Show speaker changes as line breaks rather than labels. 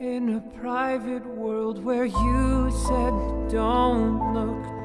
In a private world where you said don't look